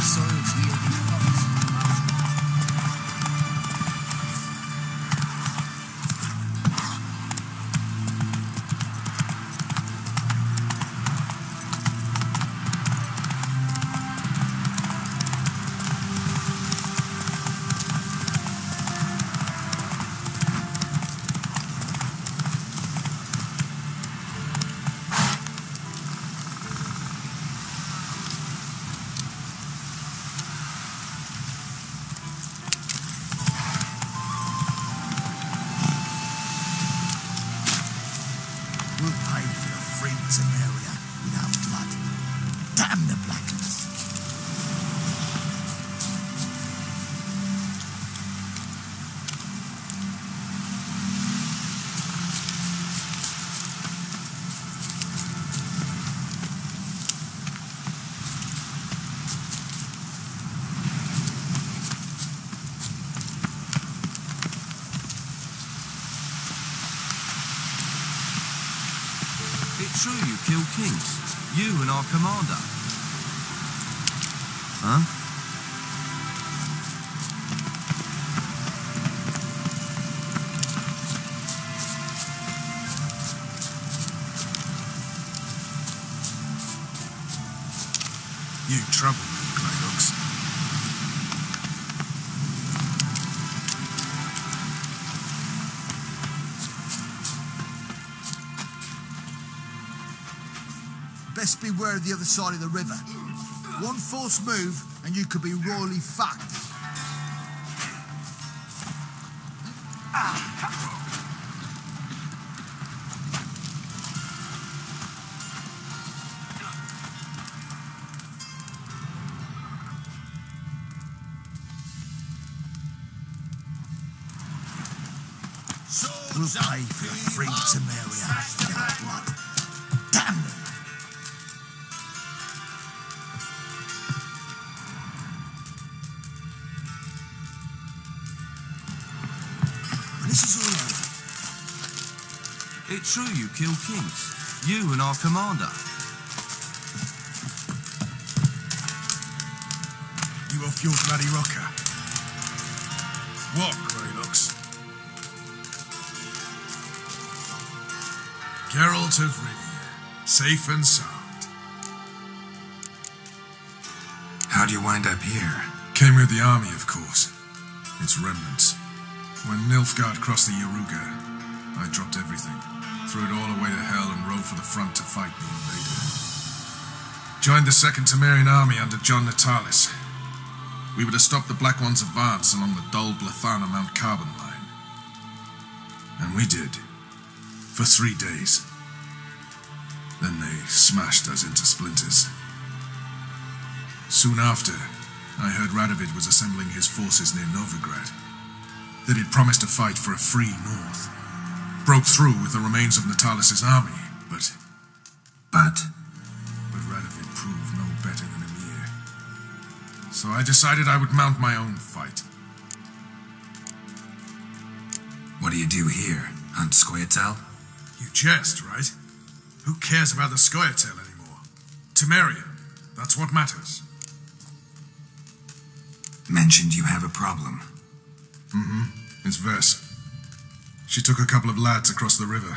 soils yielding crops. Our commander. Huh? You trouble me, Greylocks. Beware of the other side of the river. One false move and you could be royally fucked. We'll pay for the free It's true you kill kings. You and our commander. You off your bloody rocker? What, Greylocks? Geralt of Rivia, safe and sound. How'd you wind up here? Came with the army, of course. Its remnants. When Nilfgaard crossed the Yaruga, I dropped everything, threw it all away to hell, and rode for the front to fight the invader. Joined the Second Temerian army under Jan Natalis. We were to stop the Black One's advance along the Dol Blathanna Mount Carbon line. And we did. For three days. Then they smashed us into splinters. Soon after, I heard Radovid was assembling his forces near Novigrad. That he'd promised to fight for a free North. Broke through with the remains of Natalis' army, but But but Radovid proved no better than Emhyr. So I decided I would mount my own fight. what do you do here? Hunt Scoia'tael? You jest, right? Who cares about the Scoia'tael anymore? Temeria. That's what matters. Mentioned you have a problem. Mm-hmm. It's Ves. She took a couple of lads across the river.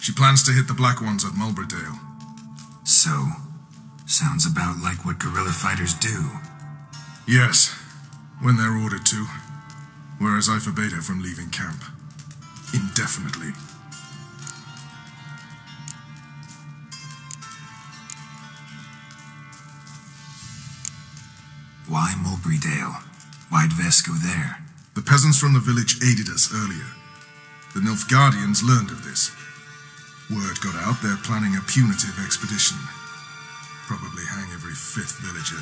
She plans to hit the Black Ones at Mulbrydale. So, sounds about like what guerrilla fighters do. Yes, when they're ordered to. Whereas I forbade her from leaving camp. Indefinitely. Why Mulbrydale? Why'd Ves go there? The peasants from the village aided us earlier. The Nilfgaardians learned of this. Word got out they're planning a punitive expedition. Probably hang every fifth villager.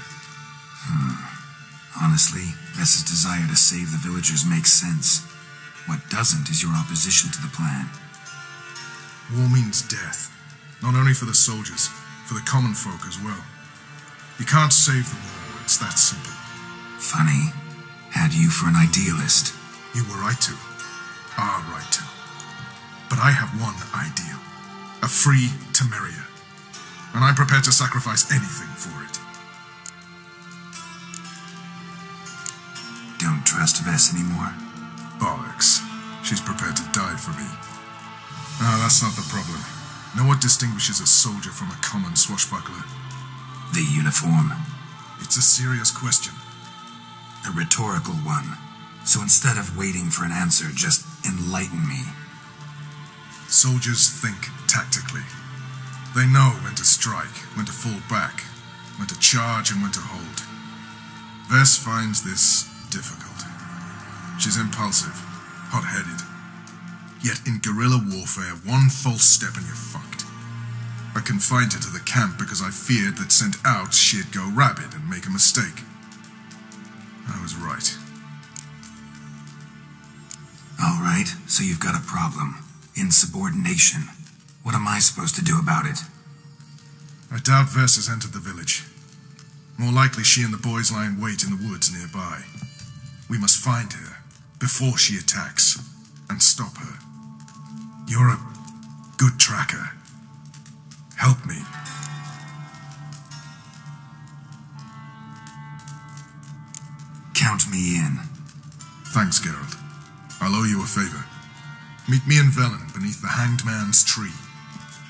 Hmm. Honestly, Ves's desire to save the villagers makes sense. What doesn't is your opposition to the plan. War means death. Not only for the soldiers, for the common folk as well. You can't save them all, it's that simple. Funny. Had you for an idealist. You were right to. Are right to. But I have one ideal. A free Temeria. And I'm prepared to sacrifice anything for it. Don't trust Ves anymore. Bollocks. She's prepared to die for me. Ah, that's not the problem. Know what distinguishes a soldier from a common swashbuckler? The uniform. It's a serious question. A rhetorical one. So instead of waiting for an answer, just enlighten me. Soldiers think tactically. They know when to strike, when to fall back, when to charge, and when to hold. Ves finds this difficult. She's impulsive, hot headed. Yet in guerrilla warfare, one false step and you're fucked. I confined her to the camp because I feared that sent out she'd go rabid and make a mistake. Right, so you've got a problem. Insubordination. What am I supposed to do about it? I doubt Ves has entered the village. More likely she and the boys lie in wait in the woods nearby. We must find her before she attacks and stop her. You're a good tracker. Help me. Count me in. Thanks, Geralt. I'll owe you a favor. Meet me in Velen beneath the Hanged Man's tree.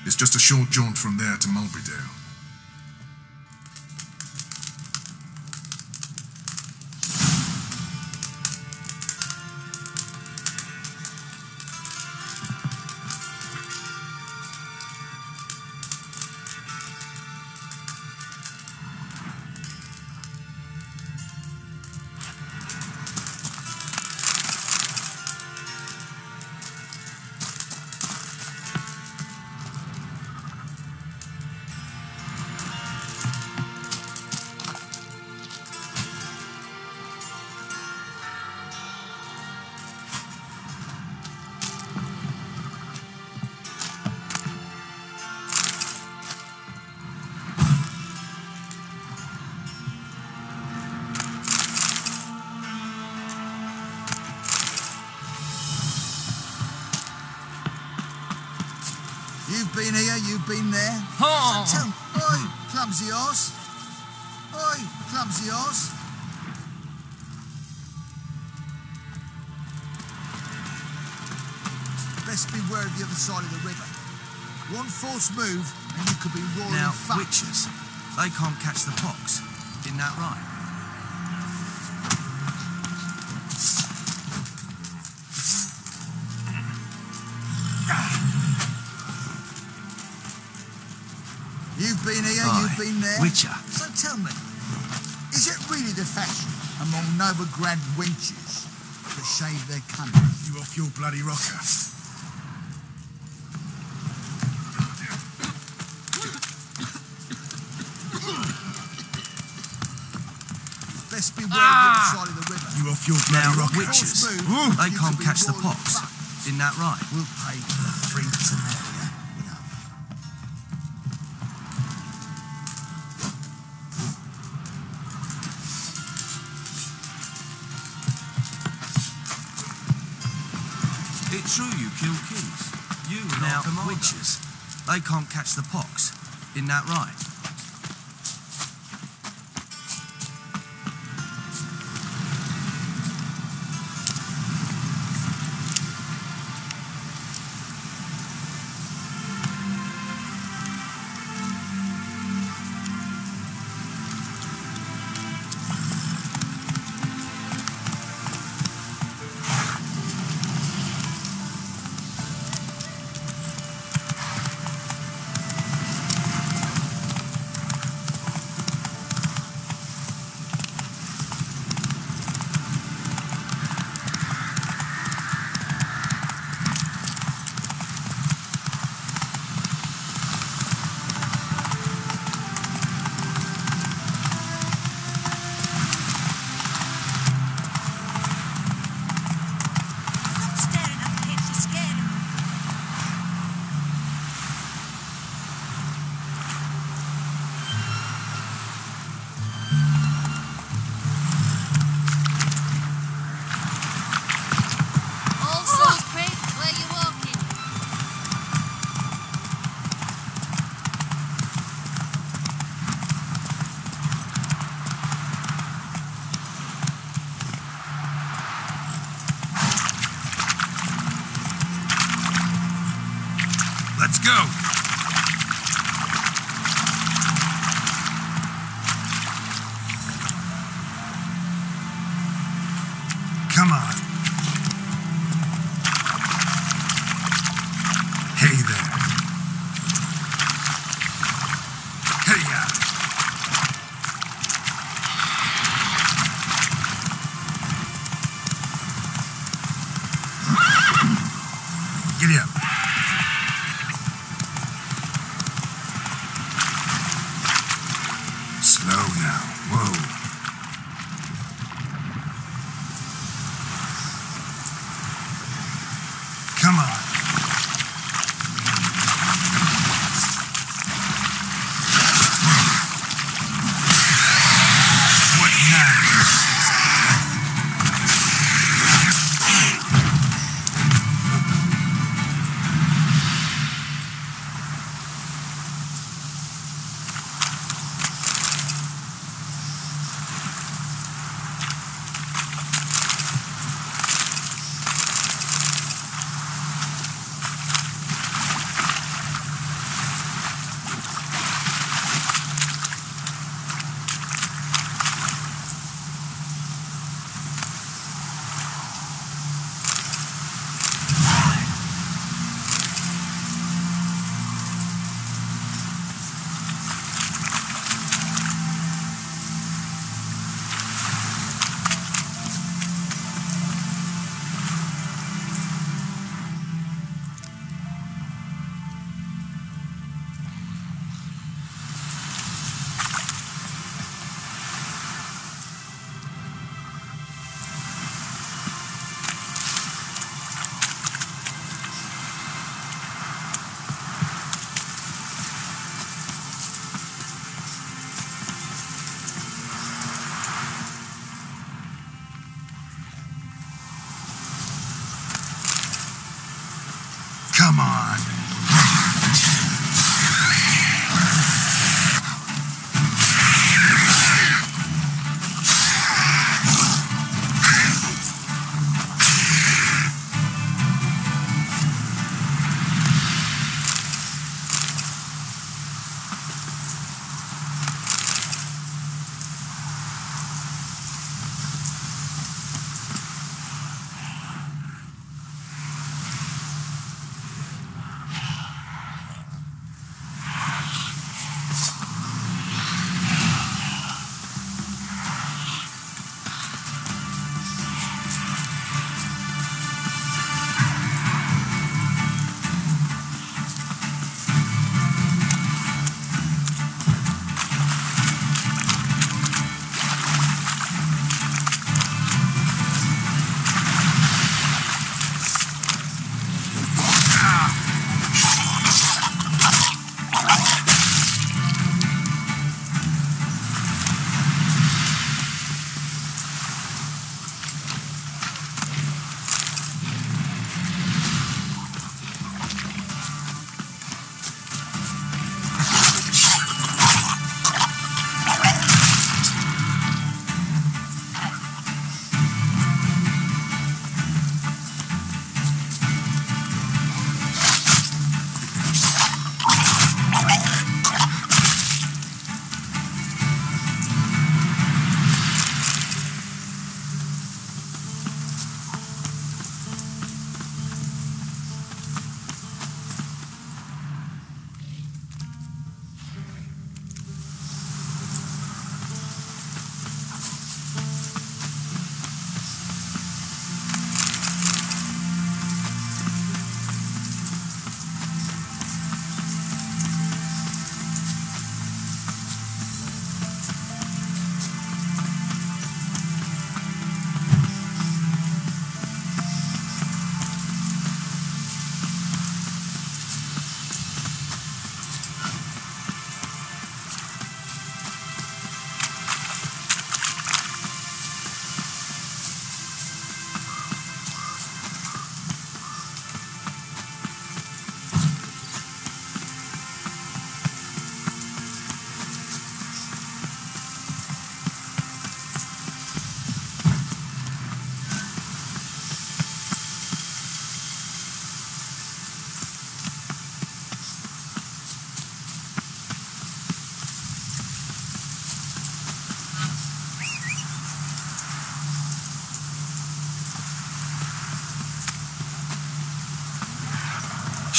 It's just a short jaunt from there to Mulbrydale. You've been here, you've been there. Oh. So oi, clumsy horse. Oi, clumsy horse. Best beware of the other side of the river. One false move and you could be roaring Now, witches, they can't catch the pox. Isn't that right? been there? Witcher. So tell me, is it really the fashion among Novigrad wenches to shave their cunning? You off your bloody rocker. Best be ah! of the side of river. You off your bloody now, rocker. witches. Ooh, they can't catch the pops. Isn't that right? We'll pay for sure you kill kings. You and now, witches. They can't catch the pox. Isn't that right? say.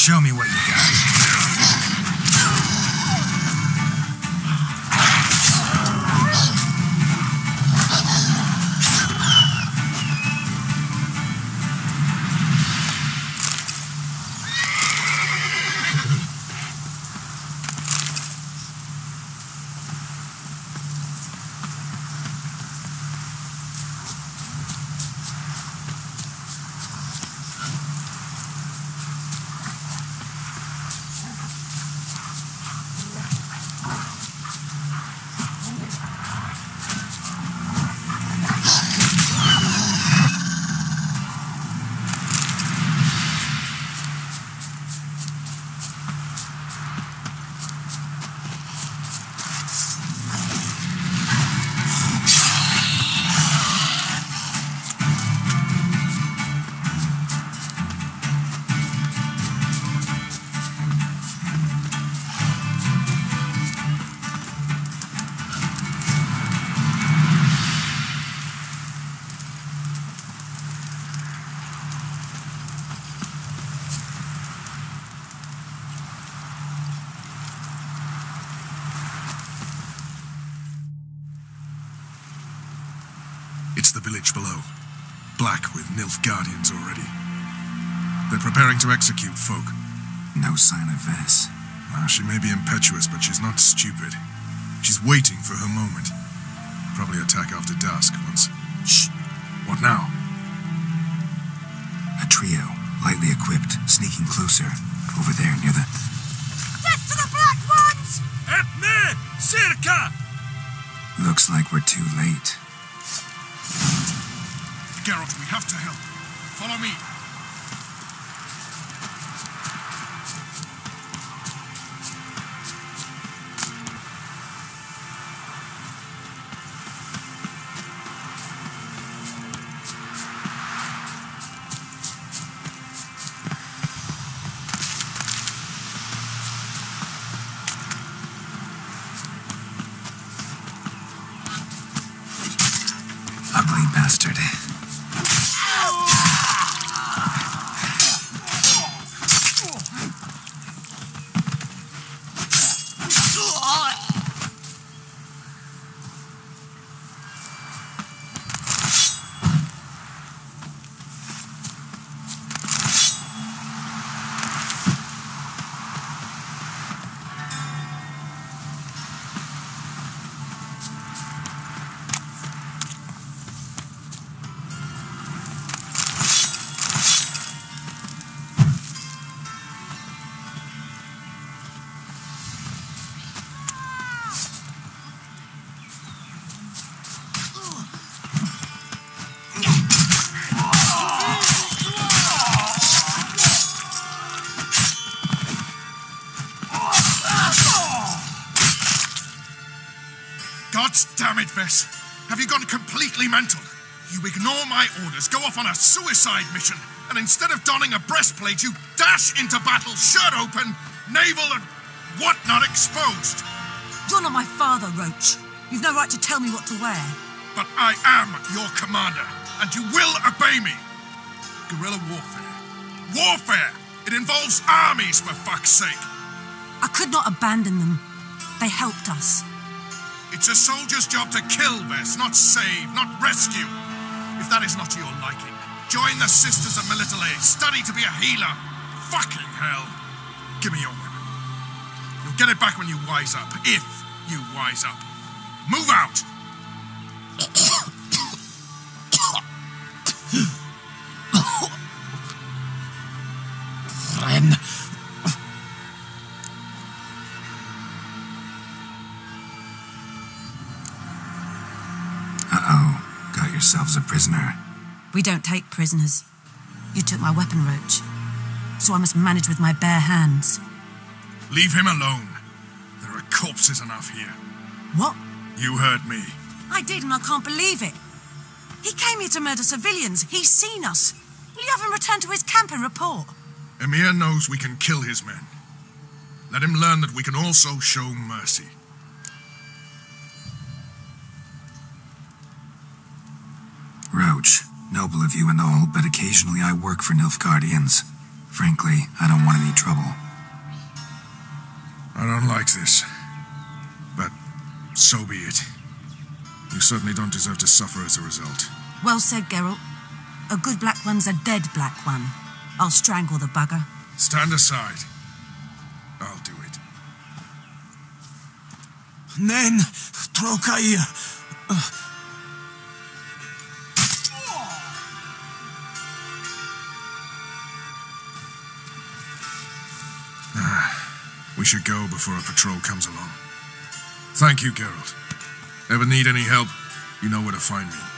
Got. Village below. Black with Nilfgaardians already. They're preparing to execute folk. No sign of Ves. Well, ah, she may be impetuous, but she's not stupid. She's waiting for her moment. Probably attack after dusk once. Shh! What now? A trio, lightly equipped, sneaking closer. Over there near the. Death to the black ones! At me! Circa! Looks like we're too late. Geralt, we have to help. Follow me. Ugly bastard. Have you gone completely mental? You ignore my orders, go off on a suicide mission, and instead of donning a breastplate, you dash into battle, shirt open, navel and whatnot exposed. You're not my father, Roche. You've no right to tell me what to wear. But I am your commander, and you will obey me. Guerrilla warfare. Warfare! It involves armies, for fuck's sake. I could not abandon them. They helped us. It's a soldier's job to kill, Ves, not save, not rescue. If that is not to your liking, join the Sisters of Melitele, study to be a healer. Fucking hell. Give me your weapon. You'll get it back when you wise up, if you wise up. Move out! yourselves a prisoner. We don't take prisoners. You took my weapon, Roche. So I must manage with my bare hands. Leave him alone. There are corpses enough here. What? You heard me. I did, and I can't believe it. He came here to murder civilians. He's seen us. Will you have him return to his camp and report? Emhyr knows we can kill his men. Let him learn that we can also show mercy. Roche, noble of you and all, but occasionally I work for Nilfgaardians. Frankly, I don't want any trouble. I don't like this. But so be it. You certainly don't deserve to suffer as a result. Well said, Geralt. A good black one's a dead black one. I'll strangle the bugger. Stand aside. I'll do it. Nen, Trokair. Uh, We should go before a patrol comes along. Thank you, Geralt. Ever need any help, you know where to find me.